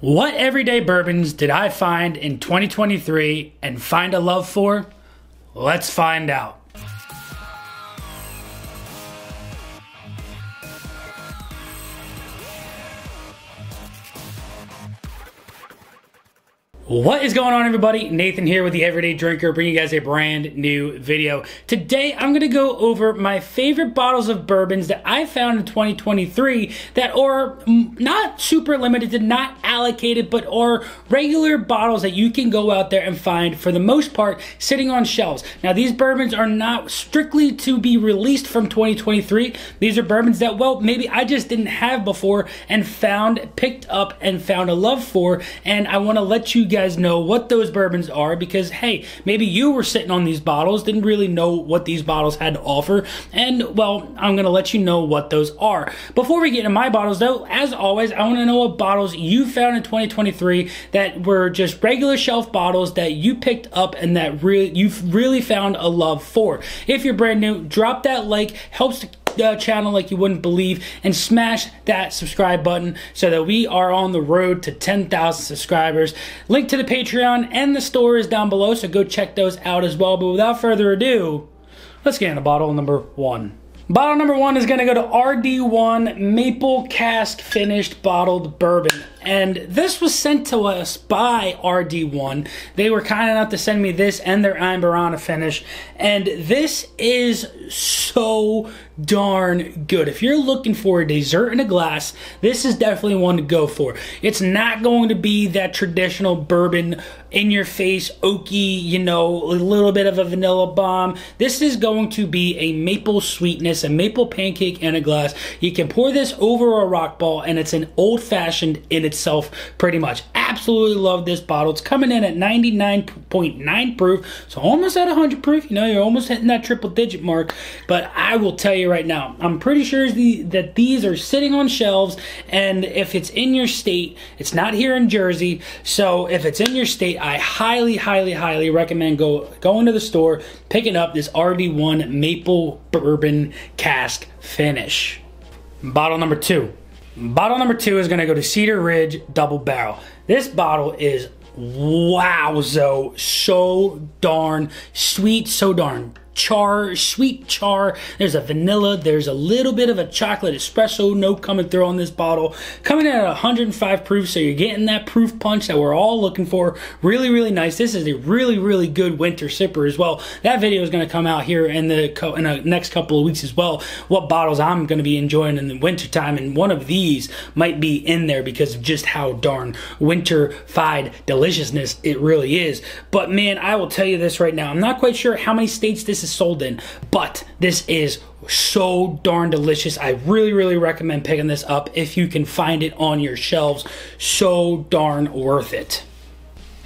What everyday bourbons did I find in 2023 and find a love for? Let's find out. What is going on everybody? Nathan here with the Everyday Drinker bringing you guys a brand new video. Today I'm going to go over my favorite bottles of bourbons that I found in 2023 that are not super limited not allocated but are regular bottles that you can go out there and find for the most part sitting on shelves. Now these bourbons are not strictly to be released from 2023. These are bourbons that well maybe I just didn't have before and found, picked up and found a love for and I want to let you guys guys know what those bourbons are because, hey, maybe you were sitting on these bottles, didn't really know what these bottles had to offer, and well, I'm going to let you know what those are. Before we get into my bottles, though, as always, I want to know what bottles you found in 2023 that were just regular shelf bottles that you picked up and that really you've really found a love for. If you're brand new, drop that like, helps to uh, channel like you wouldn't believe and smash that subscribe button so that we are on the road to 10,000 subscribers. Link to the Patreon and the store is down below, so go check those out as well. But without further ado, let's get into bottle number one. Bottle number one is going to go to RD1 Maple Cask Finished Bottled Bourbon. And this was sent to us by RD1. They were kind enough to send me this and their Amburana finish. And this is so darn good. If you're looking for a dessert in a glass, this is definitely one to go for. It's not going to be that traditional bourbon in your face, oaky, you know, a little bit of a vanilla bomb. This is going to be a maple sweetness, a maple pancake in a glass. You can pour this over a rock ball and it's an old fashioned in itself pretty much. Absolutely love this bottle. It's coming in at 99.9 proof, so almost at 100 proof. You know, you're almost hitting that triple digit mark. But I will tell you right now, I'm pretty sure the, that these are sitting on shelves, and if it's in your state, it's not here in Jersey. So if it's in your state, I highly, highly, highly recommend go going to the store, picking up this RD1 Maple Bourbon Cask Finish. Bottle number two. Bottle number two is going to go to Cedar Ridge Double Barrel. This bottle is wowzo, so darn sweet, so darn char, sweet char. There's a vanilla. There's a little bit of a chocolate espresso note coming through on this bottle. Coming in at 105 proof, so you're getting that proof punch that we're all looking for. Really, really nice. This is a really, really good winter sipper as well. That video is going to come out here in the in the next couple of weeks as well. What bottles I'm going to be enjoying in the wintertime, and one of these might be in there because of just how darn winter-fied deliciousness it really is. But man, I will tell you this right now. I'm not quite sure how many states this is is sold in. But this is so darn delicious. I really, really recommend picking this up if you can find it on your shelves. So darn worth it.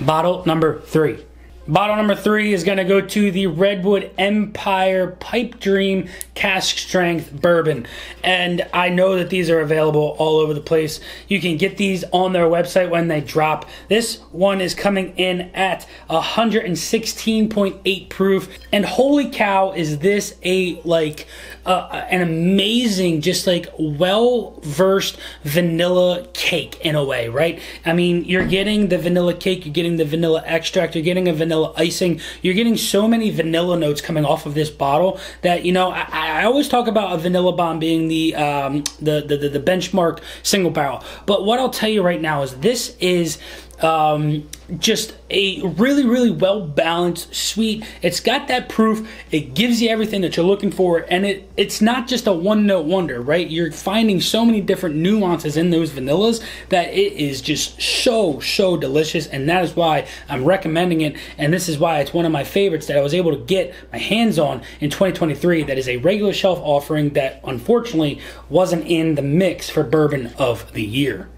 Bottle number three. Bottle number three is going to go to the Redwood Empire Pipe Dream Cask Strength Bourbon. And I know that these are available all over the place. You can get these on their website when they drop. This one is coming in at 116.8 proof. And holy cow, is this a like uh, an amazing, just like well versed vanilla cake in a way, right? I mean, you're getting the vanilla cake, you're getting the vanilla extract, you're getting a vanilla vanilla icing. You're getting so many vanilla notes coming off of this bottle that you know. I, I always talk about a vanilla bomb being the, um, the, the the the benchmark single barrel, but what I'll tell you right now is this is um, just a really, really well balanced, sweet. It's got that proof. It gives you everything that you're looking for, and it it's not just a one note wonder, right? You're finding so many different nuances in those vanillas that it is just so so delicious, and that is why I'm recommending it. And this is why it's one of my favorites that I was able to get my hands on in 2023. That is a regular shelf offering that unfortunately wasn't in the mix for bourbon of the year.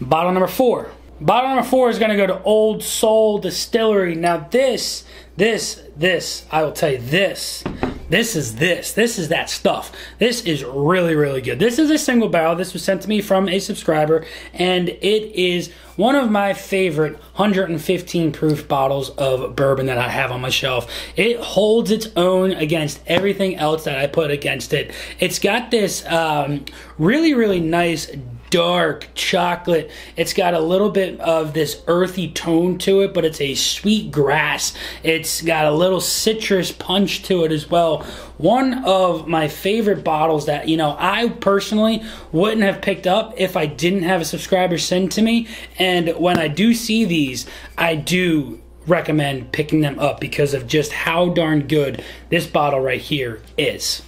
Bottle number four Bottle number four is going to go to Old Soul Distillery. Now, this, this, this, I will tell you this. This is this. This is that stuff. This is really, really good. This is a single barrel. This was sent to me from a subscriber, and it is one of my favorite 115 proof bottles of bourbon that I have on my shelf. It holds its own against everything else that I put against it. It's got this um, really, really nice dark chocolate. It's got a little bit of this earthy tone to it, but it's a sweet grass. It's got a little citrus punch to it as well. One of my favorite bottles that, you know, I personally wouldn't have picked up if I didn't have a subscriber send to me. And when I do see these, I do recommend picking them up because of just how darn good this bottle right here is.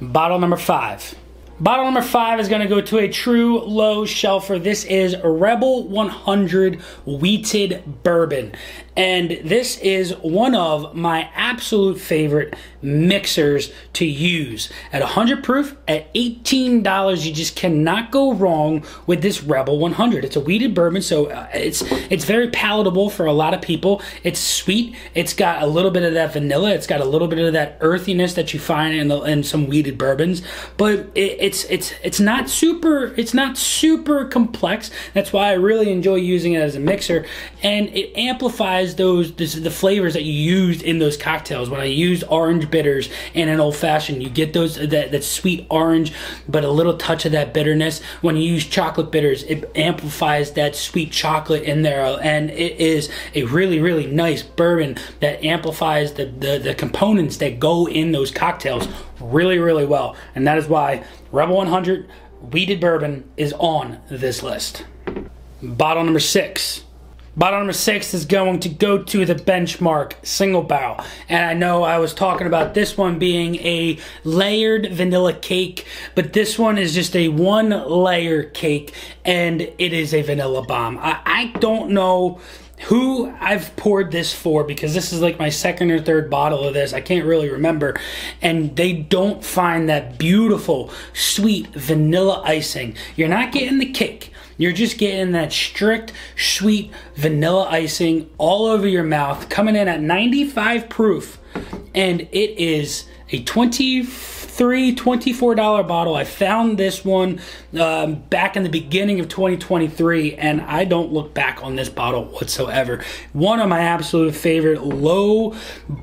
Bottle number five. Bottle number five is going to go to a true low shelfer. This is Rebel 100 Wheated Bourbon. And this is one of my absolute favorite mixers to use. At 100 proof, at $18, you just cannot go wrong with this Rebel 100. It's a wheated bourbon, so uh, it's it's very palatable for a lot of people. It's sweet. It's got a little bit of that vanilla. It's got a little bit of that earthiness that you find in, the, in some wheated bourbons. But it, it's it's it's not super it's not super complex. That's why I really enjoy using it as a mixer, and it amplifies those this, the flavors that you used in those cocktails. When I used orange bitters in an old fashioned, you get those that, that sweet orange, but a little touch of that bitterness. When you use chocolate bitters, it amplifies that sweet chocolate in there, and it is a really really nice bourbon that amplifies the the, the components that go in those cocktails really really well, and that is why Rebel 100 Wheated Bourbon is on this list. Bottle number six Bottle number six is going to go to the benchmark single barrel. And I know I was talking about this one being a layered vanilla cake, but this one is just a one layer cake and it is a vanilla bomb. I, I don't know who I've poured this for because this is like my second or third bottle of this. I can't really remember. And they don't find that beautiful, sweet vanilla icing. You're not getting the cake. You're just getting that strict, sweet vanilla icing all over your mouth, coming in at 95 proof. And it is a 23 $24 bottle. I found this one um, back in the beginning of 2023, and I don't look back on this bottle whatsoever. One of my absolute favorite low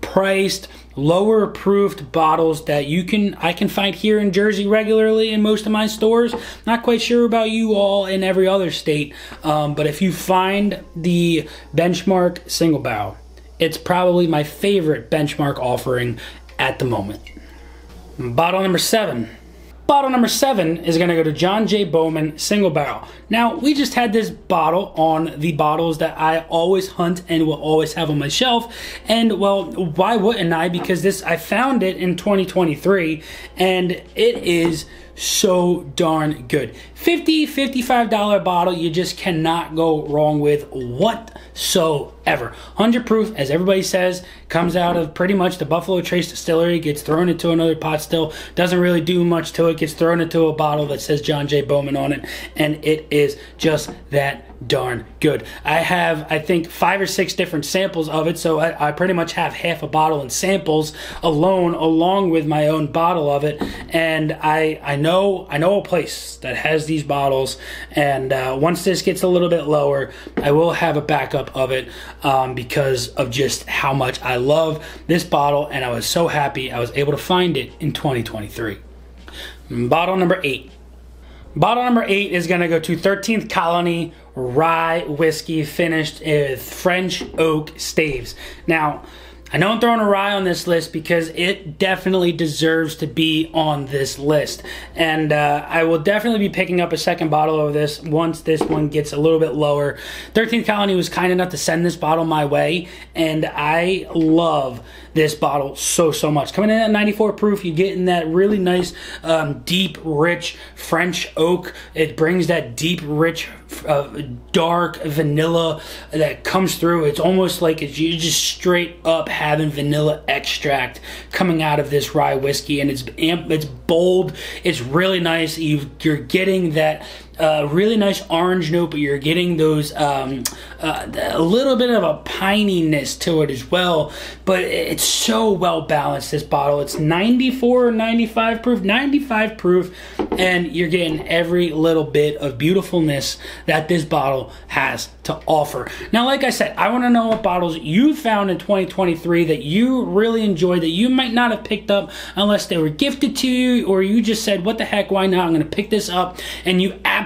priced lower approved bottles that you can I can find here in Jersey regularly in most of my stores. Not quite sure about you all in every other state, um, but if you find the Benchmark single bow, it's probably my favorite Benchmark offering at the moment. Bottle number seven. Bottle number seven is going to go to John J. Bowman Single Barrel. Now, we just had this bottle on the bottles that I always hunt and will always have on my shelf. And, well, why wouldn't I? Because this, I found it in 2023 and it is so darn good. 50 $55 bottle you just cannot go wrong with whatsoever. 100 proof, as everybody says, comes out of pretty much the Buffalo Trace Distillery, gets thrown into another pot still, doesn't really do much to it, gets thrown into a bottle that says John J. Bowman on it, and it is just that darn good. I have, I think, five or six different samples of it, so I, I, pretty much have half a bottle in samples alone, along with my own bottle of it. And I, I know, I know a place that has these bottles. And uh, once this gets a little bit lower, I will have a backup of it um, because of just how much I love this bottle. And I was so happy I was able to find it in 2023. Bottle number eight. Bottle number eight is going to go to 13th Colony rye whiskey finished with French oak staves. Now, I know I'm throwing a rye on this list because it definitely deserves to be on this list. And uh, I will definitely be picking up a second bottle of this once this one gets a little bit lower. 13th Colony was kind enough to send this bottle my way, and I love this bottle so, so much. Coming in at 94 proof, you're getting that really nice, um, deep, rich French oak. It brings that deep, rich, uh, dark vanilla that comes through. It's almost like it's, you just straight up having vanilla extract coming out of this rye whiskey, and it's it's bold. It's really nice. you you're getting that uh, really nice orange note, but you're getting those um, uh, a little bit of a pininess to it as well. But it's so well balanced. This bottle, it's 94 or 95 proof. 95 proof and you're getting every little bit of beautifulness that this bottle has to offer. Now, like I said, I want to know what bottles you found in 2023 that you really enjoyed that you might not have picked up unless they were gifted to you or you just said, what the heck, why not? I'm going to pick this up and you absolutely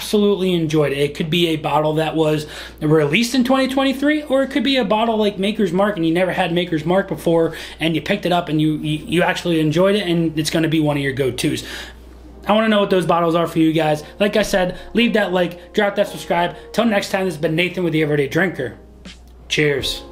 enjoyed it. It could be a bottle that was released in 2023 or it could be a bottle like Maker's Mark and you never had Maker's Mark before and you picked it up and you, you, you actually enjoyed it and it's going to be one of your go-tos. I want to know what those bottles are for you guys. Like I said, leave that like, drop that subscribe. Till next time, this has been Nathan with the Everyday Drinker. Cheers.